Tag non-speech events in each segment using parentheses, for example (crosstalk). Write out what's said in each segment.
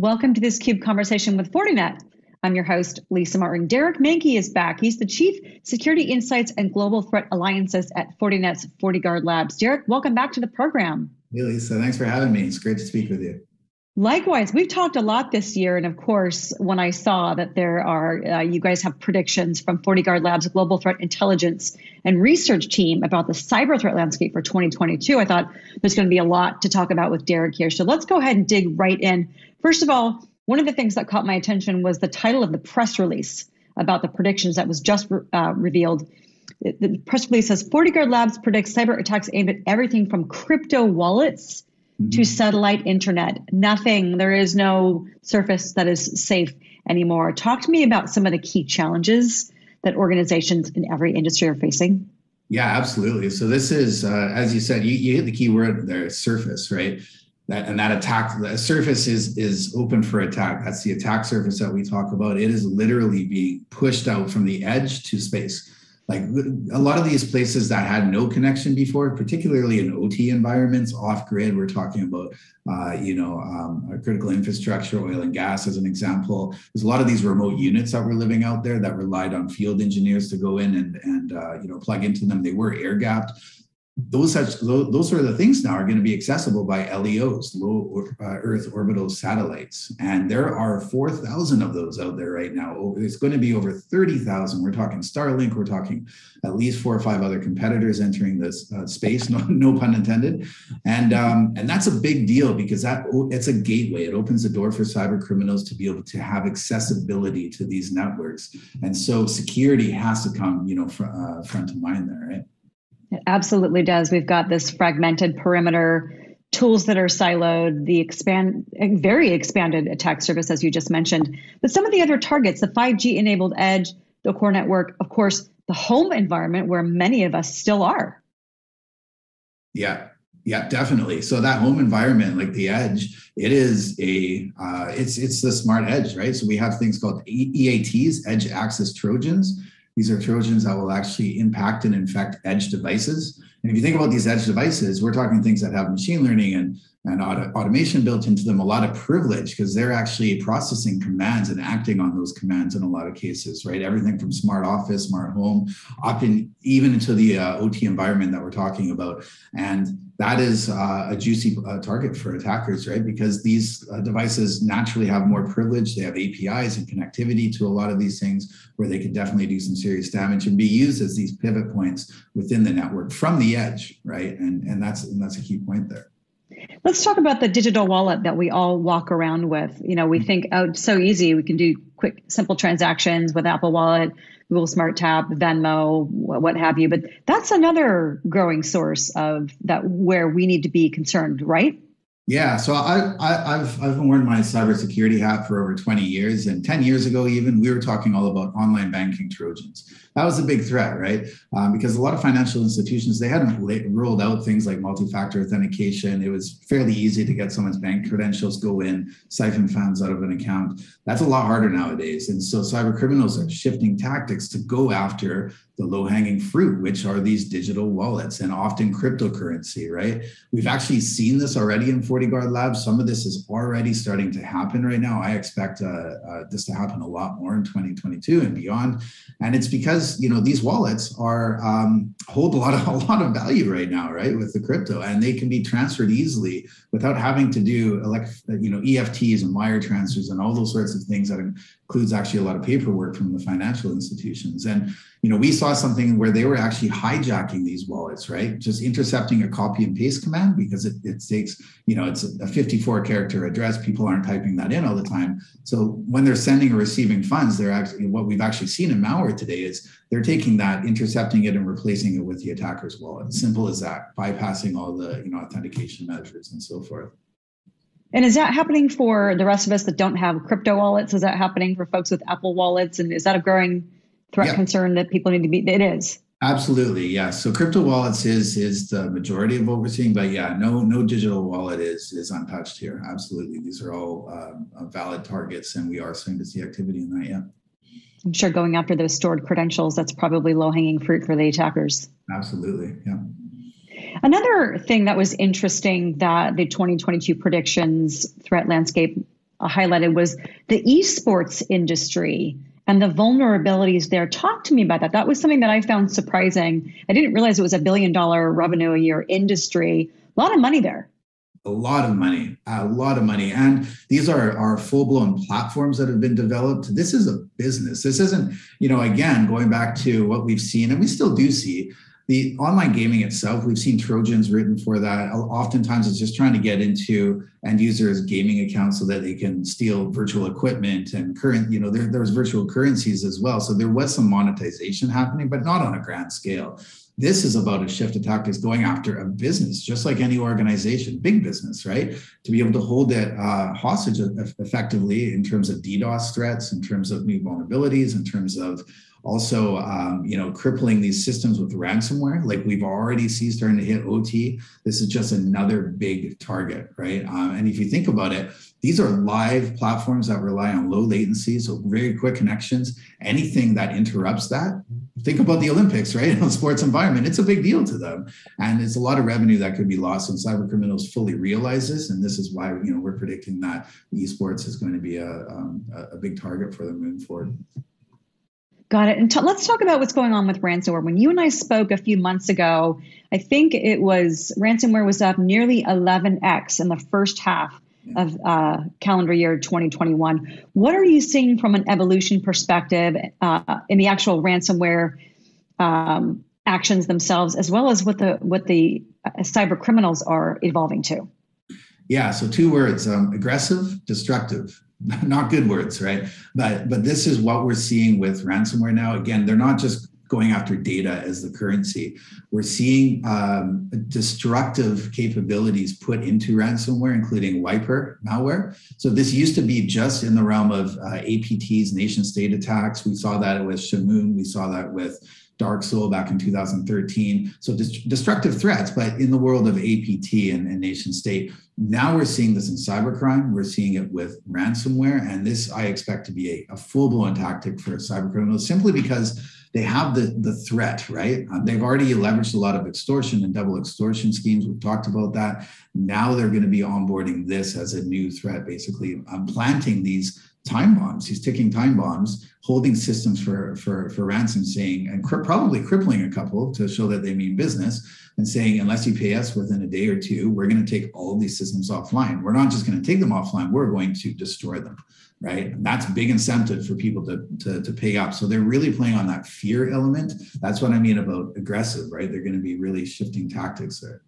Welcome to this CUBE conversation with Fortinet. I'm your host, Lisa Martin. Derek Manky is back. He's the Chief Security Insights and Global Threat Alliances at Fortinet's FortiGuard Labs. Derek, welcome back to the program. Hey, Lisa. Thanks for having me. It's great to speak with you. Likewise, we've talked a lot this year, and of course, when I saw that there are, uh, you guys have predictions from FortiGuard Labs Global Threat Intelligence and Research Team about the cyber threat landscape for 2022, I thought there's going to be a lot to talk about with Derek here. So let's go ahead and dig right in. First of all, one of the things that caught my attention was the title of the press release about the predictions that was just uh, revealed. The press release says FortiGuard Labs predicts cyber attacks aimed at everything from crypto wallets mm-hmm. to satellite internet. Nothing, there is no surface that is safe anymore. Talk to me about some of the key challenges that organizations in every industry are facing. Yeah, absolutely. So this is, uh, as you said, you, you hit the key word there, surface, right? That and that attack, the surface is is open for attack. That's the attack surface that we talk about. It is literally being pushed out from the edge to space like a lot of these places that had no connection before, particularly in OT environments, off grid, we're talking about, uh, you know, um, critical infrastructure, oil and gas as an example. There's a lot of these remote units that were living out there that relied on field engineers to go in and, and uh, you know, plug into them. They were air gapped those such those sort of things now are going to be accessible by LEOs, low uh, Earth orbital satellites, and there are four thousand of those out there right now. It's going to be over thirty thousand. We're talking Starlink. We're talking at least four or five other competitors entering this uh, space. No, (laughs) no pun intended. And um, and that's a big deal because that it's a gateway. It opens the door for cyber criminals to be able to have accessibility to these networks, and so security has to come, you know, fr- uh, front of mind there, right? It absolutely does. We've got this fragmented perimeter, tools that are siloed, the expand very expanded attack surface, as you just mentioned. But some of the other targets, the 5G enabled edge, the core network, of course, the home environment where many of us still are. Yeah, yeah, definitely. So that home environment, like the edge, it is a uh, it's it's the smart edge, right? So we have things called EATs, edge access trojans, these are Trojans that will actually impact and infect edge devices. And if you think about these edge devices, we're talking things that have machine learning and, and auto, automation built into them, a lot of privilege because they're actually processing commands and acting on those commands in a lot of cases, right? Everything from smart office, smart home, up in even into the uh, OT environment that we're talking about. And that is uh, a juicy uh, target for attackers, right? Because these uh, devices naturally have more privilege. They have APIs and connectivity to a lot of these things where they could definitely do some serious damage and be used as these pivot points within the network from the edge, right? And, and, that's, and that's a key point there. Let's talk about the digital wallet that we all walk around with. You know, we mm-hmm. think, oh, it's so easy. We can do quick, simple transactions with Apple Wallet Google Smart Tap, Venmo, what have you. But that's another growing source of that where we need to be concerned, right? Yeah, so I, I, have I've worn my cybersecurity hat for over 20 years, and 10 years ago, even we were talking all about online banking trojans. That was a big threat, right? Um, because a lot of financial institutions they hadn't rolled out things like multi-factor authentication. It was fairly easy to get someone's bank credentials, go in, siphon funds out of an account. That's a lot harder nowadays, and so cyber criminals are shifting tactics to go after the low hanging fruit, which are these digital wallets and often cryptocurrency, right? We've actually seen this already in FortiGuard Labs. Some of this is already starting to happen right now. I expect uh, uh, this to happen a lot more in 2022 and beyond. And it's because, you know, these wallets are um, hold a lot of, (laughs) a lot of value right now, right? With the crypto and they can be transferred easily without having to do elect, you know, EFTs and wire transfers and all those sorts of things that includes actually a lot of paperwork from the financial institutions. And you know, we saw something where they were actually hijacking these wallets, right? Just intercepting a copy and paste command because it, it takes, you know, it's a 54 character address. People aren't typing that in all the time. So when they're sending or receiving funds, they're actually what we've actually seen in malware today is they're taking that, intercepting it, and replacing it with the attacker's wallet. Simple as that, bypassing all the you know authentication measures and so forth. And is that happening for the rest of us that don't have crypto wallets? Is that happening for folks with Apple wallets? And is that a growing threat concern that people need to be? It is. Absolutely, yeah. So crypto wallets is is the majority of what we're seeing, but yeah, no no digital wallet is is untouched here. Absolutely, these are all um, uh, valid targets, and we are starting to see activity in that. Yeah. I'm sure going after those stored credentials, that's probably low hanging fruit for the attackers. Absolutely, yeah. Another thing that was interesting that the 2022 predictions threat landscape highlighted was the esports industry and the vulnerabilities there. Talk to me about that. That was something that I found surprising. I didn't realize it was a billion dollar revenue a year industry. A lot of money there a lot of money, a lot of money. And these are, are full blown platforms that have been developed. This is a business. This isn't, you know, again, going back to what we've seen, and we still do see the online gaming itself. We've seen Trojans written for that. Oftentimes it's just trying to get into end users' gaming accounts so that they can steal virtual equipment and current, you know, there, there's virtual currencies as well. So there was some monetization happening, but not on a grand scale. This is about a shift of tactics going after a business, just like any organization, big business, right? To be able to hold it uh, hostage effectively in terms of DDoS threats, in terms of new vulnerabilities, in terms of also um, you know crippling these systems with ransomware like we've already seen starting to hit ot this is just another big target right? Um, and if you think about it these are live platforms that rely on low latency so very quick connections. Anything that interrupts that think about the olympics right? (laughs) A sports environment it's a big deal to them. And it's a lot of revenue that could be lost when cyber criminals fully realize this and this is why you know we're predicting that esports is going to be a, um, a big target for them moving forward Got it. And t- let's talk about what's going on with ransomware. When you and I spoke a few months ago, I think it was ransomware was up nearly 11x in the first half of uh, calendar year 2021. What are you seeing from an evolution perspective uh, in the actual ransomware um, actions themselves, as well as what the what the uh, cyber criminals are evolving to? Yeah, so two words: um, aggressive, destructive. (laughs) not good words, right? But but this is what we're seeing with ransomware now. Again, they're not just going after data as the currency. We're seeing um, destructive capabilities put into ransomware, including wiper malware. So this used to be just in the realm of uh, APTs, nation state attacks. We saw that with Shamoon. We saw that with Dark Seoul back in 2013. So destructive threats, but in the world of APT and, and nation state, now we're seeing this in cybercrime. We're seeing it with ransomware. And this I expect to be a, a full blown tactic for cyber criminals simply because they have the, the threat, right? Um, they've already leveraged a lot of extortion and double extortion schemes. We've talked about that. Now they're going to be onboarding this as a new threat, basically um, planting these time bombs, He's ticking time bombs, holding systems for for for ransom, saying and cri- probably crippling a couple to show that they mean business, and saying unless you pay us within a day or two, we're going to take all of these systems offline. We're not just going to take them offline; we're going to destroy them. Right? And that's big incentive for people to, to to pay up. So they're really playing on that fear element. That's what I mean about aggressive. Right? They're going to be really shifting tactics there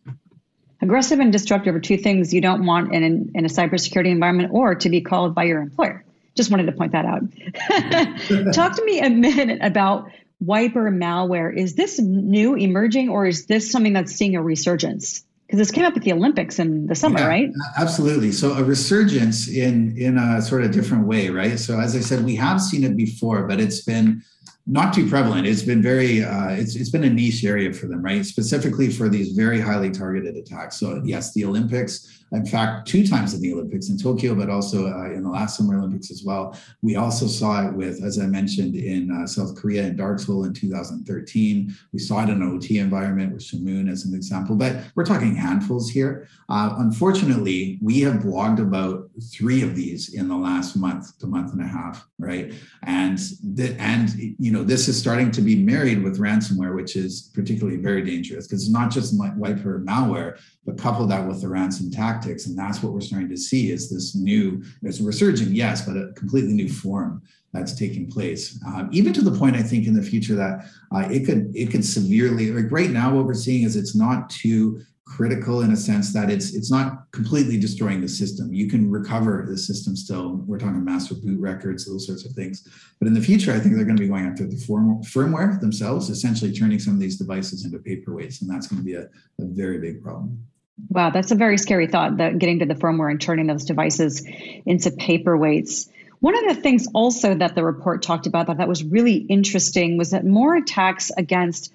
aggressive and destructive are two things you don't want in, in a cybersecurity environment or to be called by your employer. Just wanted to point that out. (laughs) Talk to me a minute about wiper malware. Is this new, emerging, or is this something that's seeing a resurgence? Because this came up at the Olympics in the summer, yeah, right? Absolutely. So a resurgence in in a sort of different way, right? So as I said, we have seen it before, but it's been not too prevalent. It's been very, uh, it's, it's been a niche area for them, right? Specifically for these very highly targeted attacks. So yes, the Olympics, in fact, two times in the Olympics in Tokyo, but also uh, in the last Summer Olympics as well. We also saw it with, as I mentioned, in uh, South Korea in Dark Seoul in 2013. We saw it in an OT environment with Shamoon as an example, but we're talking handfuls here. Uh, unfortunately, we have blogged about three of these in the last month to month and a half, right? And the, and you know this is starting to be married with ransomware, which is particularly very dangerous because it's not just wiper malware, but couple that with the ransom tactics. And that's what we're starting to see is this new, it's resurgent, yes, but a completely new form that's taking place. Um, even to the point, I think, in the future that uh, it could it could severely like right now, what we're seeing is it's not too critical in a sense that it's it's not completely destroying the system. You can recover the system still. We're talking master boot records, those sorts of things. But in the future, I think they're going to be going after the firmware themselves, essentially turning some of these devices into paperweights, and that's going to be a, a very big problem. Wow, that's a very scary thought that getting to the firmware and turning those devices into paperweights. One of the things also that the report talked about that, that was really interesting was that more attacks against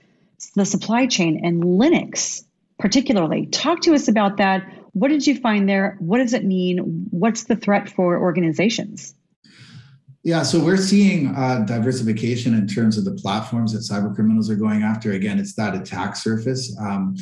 the supply chain and Linux, particularly. Talk to us about that. What did you find there? What does it mean? What's the threat for organizations? Yeah, so we're seeing uh, diversification in terms of the platforms that cyber criminals are going after. Again, it's that attack surface. Um,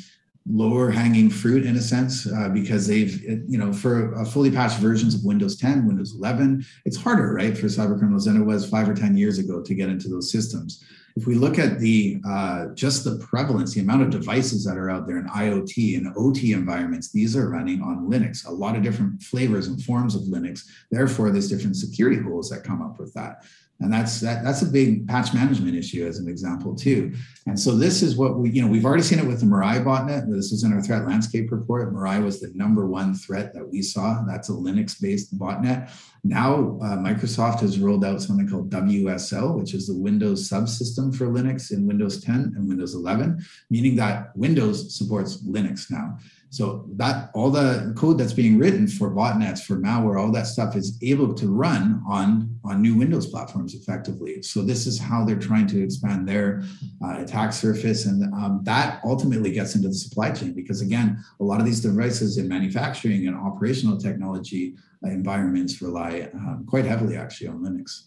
lower hanging fruit in a sense uh, because they've you know for fully patched versions of windows 10 windows 11 it's harder right for cyber criminals than it was five or ten years ago to get into those systems if we look at the uh, just the prevalence the amount of devices that are out there in iot and ot environments these are running on linux a lot of different flavors and forms of linux. Therefore there's different security holes that come up with that and that's that, that's a big patch management issue as an example too. And so this is what we you know we've already seen it with the mirai botnet. This is in our threat landscape report. Mirai was the number one threat that we saw. That's a linux based botnet. Now uh, microsoft has rolled out something called wsl which is the windows subsystem for linux in windows 10 and windows 11 meaning that windows supports linux now so that all the code that's being written for botnets, for malware, all that stuff is able to run on, on new Windows platforms effectively. So this is how they're trying to expand their uh, attack surface. And um, that ultimately gets into the supply chain because again, a lot of these devices in manufacturing and operational technology uh, environments rely um, quite heavily actually on Linux.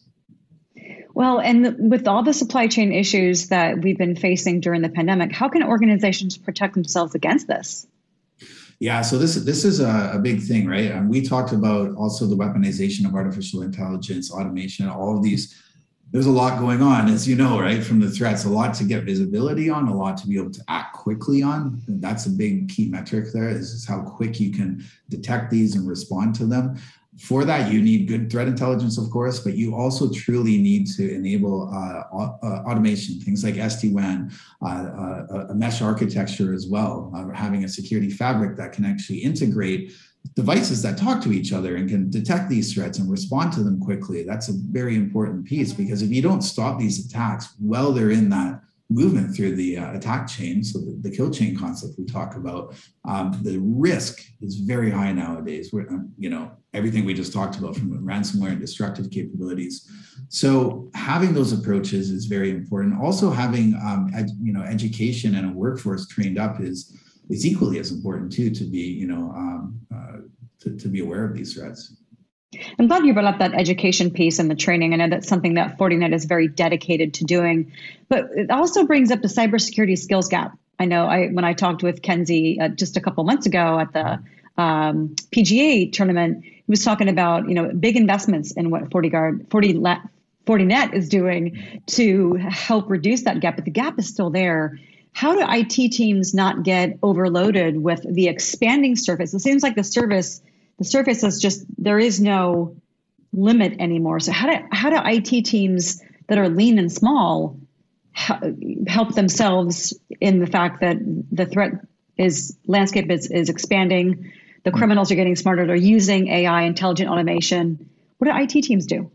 Well, and with all the supply chain issues that we've been facing during the pandemic, how can organizations protect themselves against this? Yeah, so this this is a, a big thing, right? And we talked about also the weaponization of artificial intelligence, automation, all of these. There's a lot going on, as you know, right? From the threats, a lot to get visibility on, a lot to be able to act quickly on. And that's a big key metric there. Is, is how quick you can detect these and respond to them for that, you need good threat intelligence, of course, but you also truly need to enable uh, uh, automation, things like SD-WAN, uh, uh, a mesh architecture as well, uh, having a security fabric that can actually integrate devices that talk to each other and can detect these threats and respond to them quickly. That's a very important piece because if you don't stop these attacks while they're in that movement through the uh, attack chain, so the, the, kill chain concept we talk about, um, the risk is very high nowadays. Where um, you know everything we just talked about from ransomware and destructive capabilities. So having those approaches is very important. Also having um, ed, you know education and a workforce trained up is is equally as important too to be you know um, uh, to, to be aware of these threats. I'm glad you brought up that education piece and the training. I know that's something that Fortinet is very dedicated to doing, but it also brings up the cybersecurity skills gap. I know I when I talked with Ken Xie uh, just a couple months ago at the um, PGA tournament, he was talking about you know big investments in what FortiGuard, 40 Fortinet is doing to help reduce that gap, but the gap is still there. How do IT teams not get overloaded with the expanding surface? It seems like the service the surface is just there is no limit anymore. So how do how do IT teams that are lean and small help themselves in the fact that the threat is landscape is, is expanding, the hmm. criminals are getting smarter, they're using AI, intelligent automation. What do IT teams do?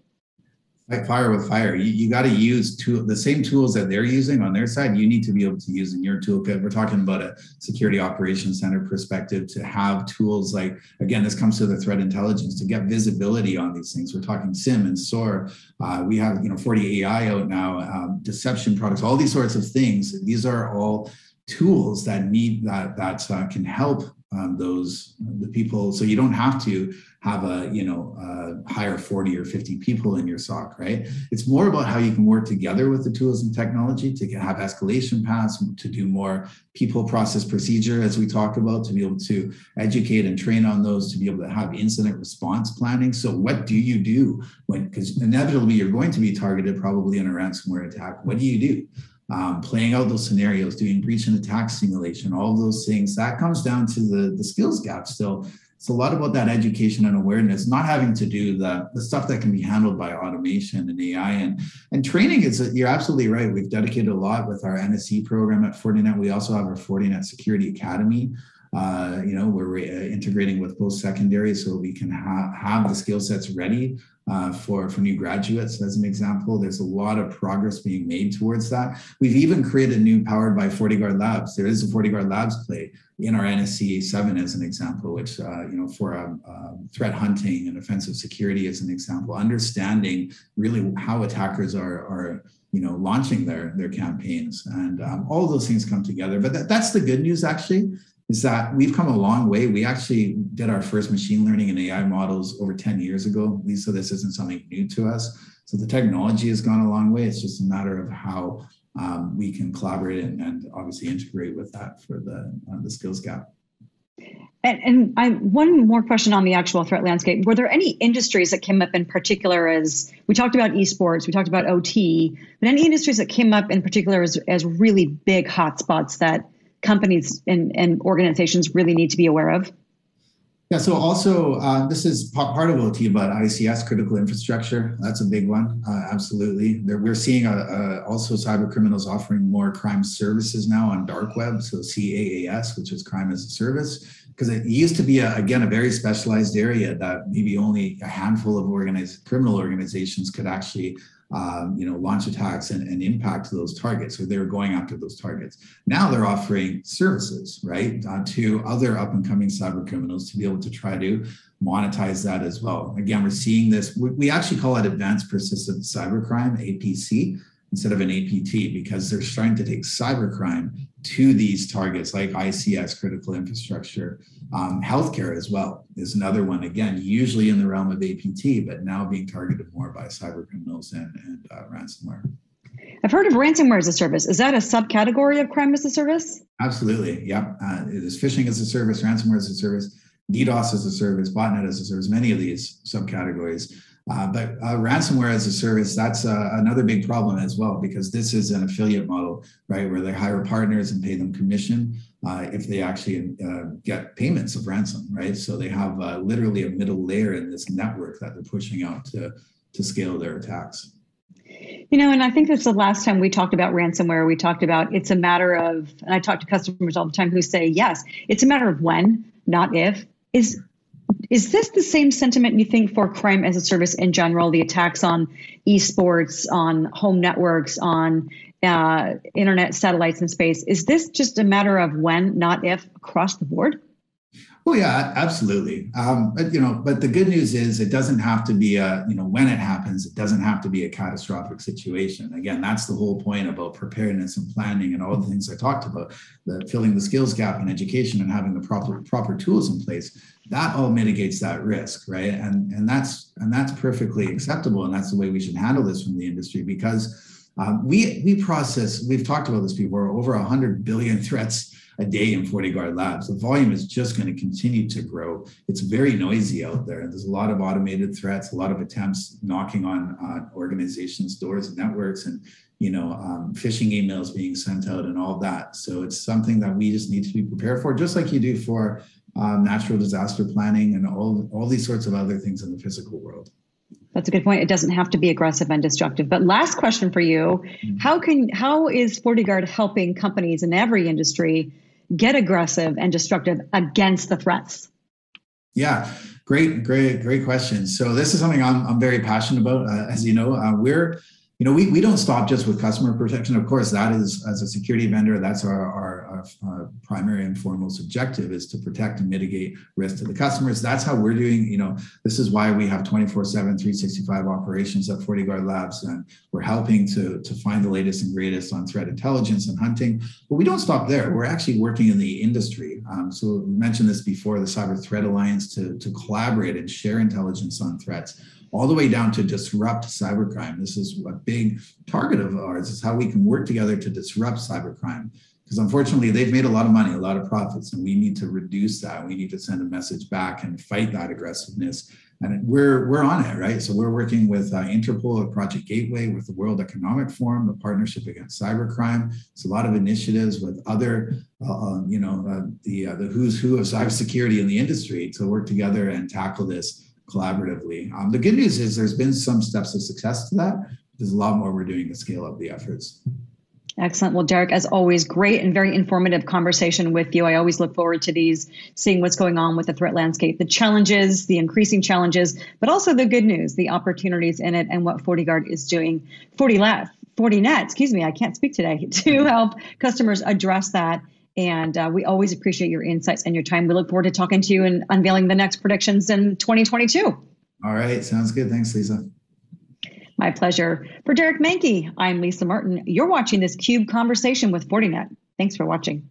Fire with fire. You, you got to use tool, the same tools that they're using on their side. You need to be able to use in your toolkit. We're talking about a security operations center perspective to have tools like, again, this comes to the threat intelligence to get visibility on these things. We're talking SIEM and SOAR. Uh, we have, you know, FortiAI out now, um, deception products, all these sorts of things. These are all tools that need that that uh, can help um, those the people so you don't have to have a you know uh, hire 40 or 50 people in your soc right it's more about how you can work together with the tools and technology to have escalation paths to do more people process procedure as we talked about to be able to educate and train on those to be able to have incident response planning so what do you do when because inevitably you're going to be targeted probably in a ransomware attack what do you do um, playing out those scenarios, doing breach and attack simulation, all those things. That comes down to the, the skills gap still. It's a lot about that education and awareness, not having to do the, the stuff that can be handled by automation and AI. And, and training is, you're absolutely right. We've dedicated a lot with our NSE program at Fortinet. We also have our Fortinet Security Academy, uh, you know, where we're uh, integrating with post secondary so we can ha- have the skill sets ready uh, for, for new graduates, as an example. There's a lot of progress being made towards that. We've even created new powered by FortiGuard Labs. There is a FortiGuard Labs play in our NSE 7 as an example, which, uh, you know, for um, uh, threat hunting and offensive security as an example, understanding really how attackers are, are you know, launching their, their campaigns. And um, all those things come together. But that, that's the good news, actually is that we've come a long way. We actually did our first machine learning and AI models over 10 years ago. So this isn't something new to us. So the technology has gone a long way. It's just a matter of how um, we can collaborate and, and, obviously integrate with that for the uh, the skills gap. And, and I, one more question on the actual threat landscape. Were there any industries that came up in particular as we talked about esports, we talked about OT, but any industries that came up in particular as, as really big hotspots that companies and, and organizations really need to be aware of? Yeah, so also uh, this is part of OT, but ICS, critical infrastructure, that's a big one. Uh, absolutely. There, we're seeing a, a, also cyber criminals offering more crime services now on dark web, so CAAS, which is crime as a service, because it used to be, a, again, a very specialized area that maybe only a handful of organized criminal organizations could actually um, you know, launch attacks and, and impact those targets. So they're going after those targets. Now they're offering services, right, uh, to other up and coming cyber criminals to be able to try to monetize that as well. Again, we're seeing this. We, we actually call it advanced persistent cybercrime (APC) instead of an APT because they're starting to take cybercrime to these targets like ICS, critical infrastructure, um, healthcare as well is another one. Again, usually in the realm of APT, but now being targeted more by cyber criminals and, and uh, ransomware. I've heard of ransomware as a service. Is that a subcategory of crime as a service? Absolutely. Yep. Uh, it is phishing as a service, ransomware as a service, DDoS as a service, botnet as a service, many of these subcategories. Uh, but uh, ransomware as a service, that's uh, another big problem as well, because this is an affiliate model, right, where they hire partners and pay them commission uh, if they actually uh, get payments of ransom, right? So they have uh, literally a middle layer in this network that they're pushing out to, to scale their attacks. You know, and I think that's the last time we talked about ransomware. We talked about it's a matter of, and I talk to customers all the time who say, yes, it's a matter of when, not if. Is is this the same sentiment you think for crime as a service in general? The attacks on esports, on home networks, on uh, internet satellites in space. Is this just a matter of when, not if, across the board? Well, yeah, absolutely. Um, but you know, but the good news is it doesn't have to be a you know when it happens, it doesn't have to be a catastrophic situation. Again, that's the whole point about preparedness and planning and all the things I talked about, the filling the skills gap in education and having the proper proper tools in place. That all mitigates that risk, right? And and that's and that's perfectly acceptable, and that's the way we should handle this from the industry because um, we we process. We've talked about this before. Over hundred billion threats a day in FortiGuard Labs. The volume is just going to continue to grow. It's very noisy out there. There's a lot of automated threats, a lot of attempts knocking on uh, organizations' doors and networks, and you know, um, phishing emails being sent out and all that. So it's something that we just need to be prepared for, just like you do for um, natural disaster planning and all all these sorts of other things in the physical world. That's a good point. It doesn't have to be aggressive and destructive. But last question for you: mm-hmm. How can how is FortiGuard helping companies in every industry get aggressive and destructive against the threats? Yeah, great, great, great question. So this is something I'm, I'm very passionate about. Uh, as you know, uh, we're you know, we, we don't stop just with customer protection. Of course, that is, as a security vendor, that's our, our, our, our, primary and foremost objective is to protect and mitigate risk to the customers. That's how we're doing, you know, this is why we have 24 7, 365 operations at FortiGuard Labs. And we're helping to, to find the latest and greatest on threat intelligence and hunting. But we don't stop there. We're actually working in the industry. Um, so we mentioned this before, the Cyber Threat Alliance to, to collaborate and share intelligence on threats all the way down to disrupt cybercrime. This is a big target of ours, is how we can work together to disrupt cybercrime. Because unfortunately, they've made a lot of money, a lot of profits, and we need to reduce that. We need to send a message back and fight that aggressiveness. And we're we're on it, right? So we're working with uh, Interpol at Project Gateway, with the World Economic Forum, the Partnership Against Cybercrime. It's a lot of initiatives with other, uh, uh you know, uh, the uh, the who's who of cybersecurity in the industry to work together and tackle this collaboratively. Um, the good news is there's been some steps of success to that. There's a lot more we're doing to scale up the efforts. Excellent. Well, Derek, as always, great and very informative conversation with you. I always look forward to these, seeing what's going on with the threat landscape, the challenges, the increasing challenges, but also the good news, the opportunities in it, and what FortiGuard is doing. FortiLab, FortiNet, excuse me, I can't speak today, (laughs) to help customers address that and uh, we always appreciate your insights and your time. We look forward to talking to you and unveiling the next predictions in 2022. All right. Sounds good. Thanks, Lisa. My pleasure. For Derek Manky, I'm Lisa Martin. You're watching this CUBE conversation with Fortinet. Thanks for watching.